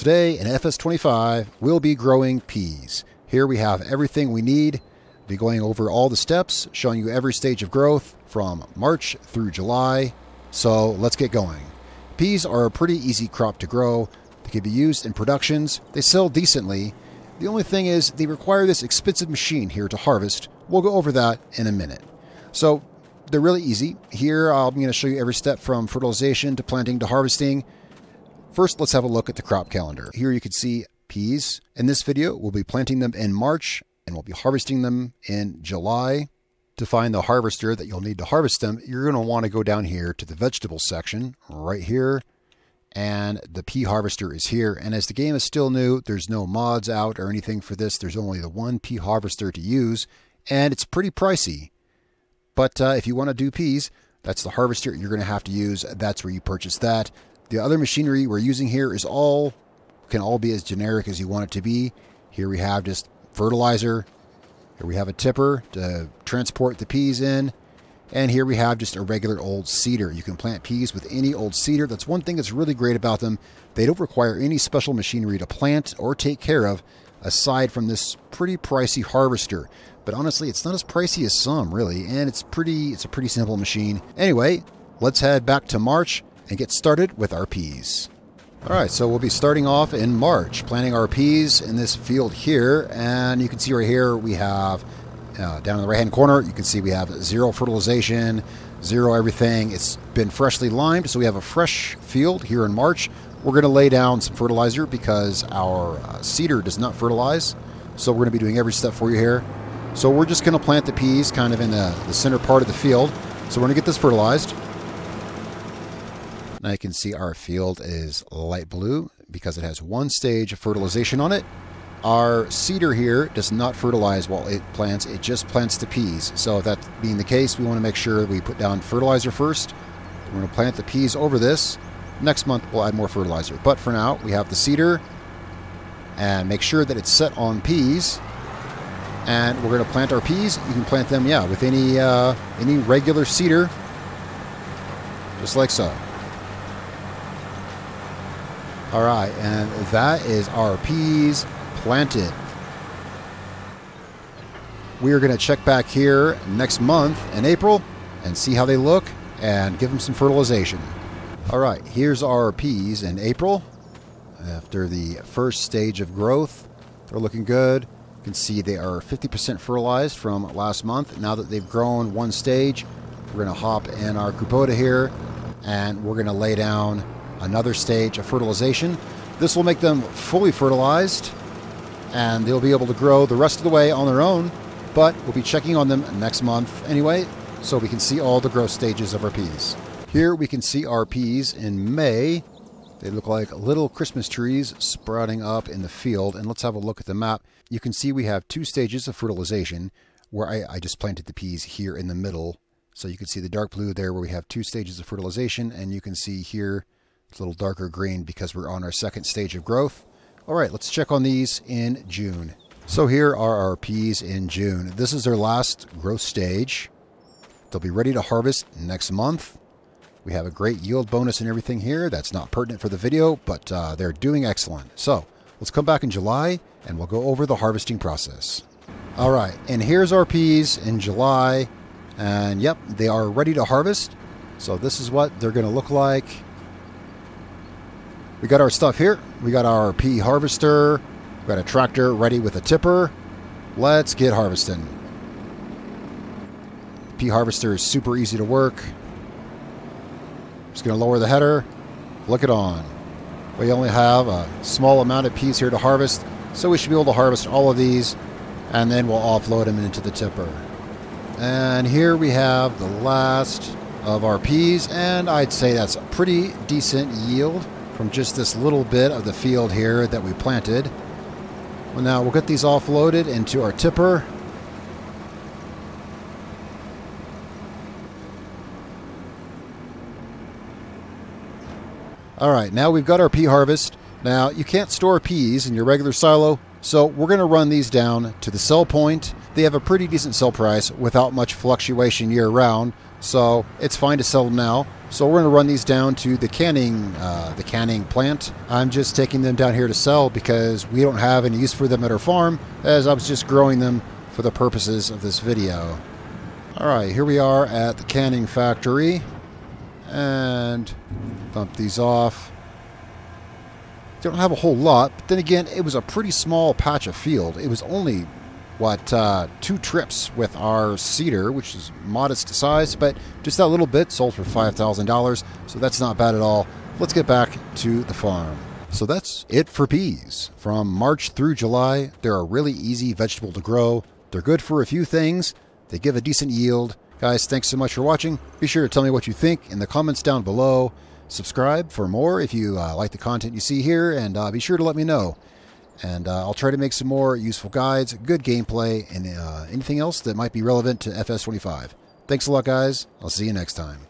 Today in FS25, we'll be growing peas. Here we have everything we need. I'll be going over all the steps, showing you every stage of growth from March through July. So let's get going. Peas are a pretty easy crop to grow. They can be used in productions. They sell decently. The only thing is they require this expensive machine here to harvest. We'll go over that in a minute. So they're really easy. Here I'm going to show you every step from fertilization to planting to harvesting. First, let's have a look at the crop calendar. Here you can see peas. In this video, we'll be planting them in March and we'll be harvesting them in July. To find the harvester that you'll need to harvest them, you're going to want to go down here to the vegetable section right here. And the pea harvester is here. And as the game is still new, there's no mods out or anything for this. There's only the one pea harvester to use, and it's pretty pricey. But uh, if you want to do peas, that's the harvester you're going to have to use. That's where you purchase that. The other machinery we're using here is all can all be as generic as you want it to be. Here we have just fertilizer. Here we have a tipper to transport the peas in. And here we have just a regular old seeder. You can plant peas with any old seeder. That's one thing that's really great about them. They don't require any special machinery to plant or take care of aside from this pretty pricey harvester. But honestly, it's not as pricey as some, really, and it's pretty it's a pretty simple machine. Anyway, let's head back to March and get started with our peas. All right, so we'll be starting off in March, planting our peas in this field here, and you can see right here we have uh, down in the right-hand corner, you can see we have zero fertilization, zero everything. It's been freshly limed, so we have a fresh field here in March. We're going to lay down some fertilizer because our uh, seeder does not fertilize, so we're going to be doing every step for you here. So we're just going to plant the peas kind of in the, the center part of the field. So we're going to get this fertilized. Now you can see our field is light blue because it has one stage of fertilization on it. Our seeder here does not fertilize while it plants, it just plants the peas. So if that being the case, we want to make sure we put down fertilizer first. We're going to plant the peas over this. Next month we'll add more fertilizer. But for now, we have the seeder and make sure that it's set on peas. And we're going to plant our peas. You can plant them, yeah, with any uh, any regular seeder, just like so. All right, and that is our peas planted. We are going to check back here next month in April and see how they look and give them some fertilization. All right, here's our peas in April. After the first stage of growth, they're looking good. You can see they are 50% fertilized from last month. Now that they've grown one stage, we're going to hop in our Kubota here and we're going to lay down another stage of fertilization. This will make them fully fertilized and they'll be able to grow the rest of the way on their own, but we'll be checking on them next month anyway, so we can see all the growth stages of our peas. Here we can see our peas in May. They look like little Christmas trees sprouting up in the field. And let's have a look at the map. You can see we have two stages of fertilization where I, I just planted the peas here in the middle. So you can see the dark blue there where we have two stages of fertilization. And you can see here it's a little darker green because we're on our second stage of growth. All right, let's check on these in June. So here are our peas in June. This is their last growth stage. They'll be ready to harvest next month. We have a great yield bonus and everything here. That's not pertinent for the video, but uh, they're doing excellent. So let's come back in July and we'll go over the harvesting process. All right, and here's our peas in July. And yep, they are ready to harvest. So this is what they're going to look like we got our stuff here. We got our pea harvester. We got a tractor ready with a tipper. Let's get harvesting. Pea harvester is super easy to work. Just to lower the header. Look it on. We only have a small amount of peas here to harvest, so we should be able to harvest all of these, and then we'll offload them into the tipper. And here we have the last of our peas, and I'd say that's a pretty decent yield from just this little bit of the field here that we planted. Well, now we'll get these offloaded into our tipper. All right, now we've got our pea harvest. Now, you can't store peas in your regular silo, so we're going to run these down to the sell point. They have a pretty decent sell price without much fluctuation year round, so it's fine to sell them now. So we're going to run these down to the canning, uh, the canning plant. I'm just taking them down here to sell because we don't have any use for them at our farm, as I was just growing them for the purposes of this video. All right, here we are at the canning factory, and dump these off. Don't have a whole lot, but then again, it was a pretty small patch of field. It was only what uh, two trips with our seeder, which is modest size, but just that little bit sold for five thousand dollars, so that's not bad at all. Let's get back to the farm. So that's it for peas. From March through July, they're a really easy vegetable to grow. They're good for a few things. They give a decent yield. Guys, thanks so much for watching. Be sure to tell me what you think in the comments down below. Subscribe for more if you uh, like the content you see here, and uh, be sure to let me know. And uh, I'll try to make some more useful guides, good gameplay, and uh, anything else that might be relevant to FS25. Thanks a lot, guys. I'll see you next time.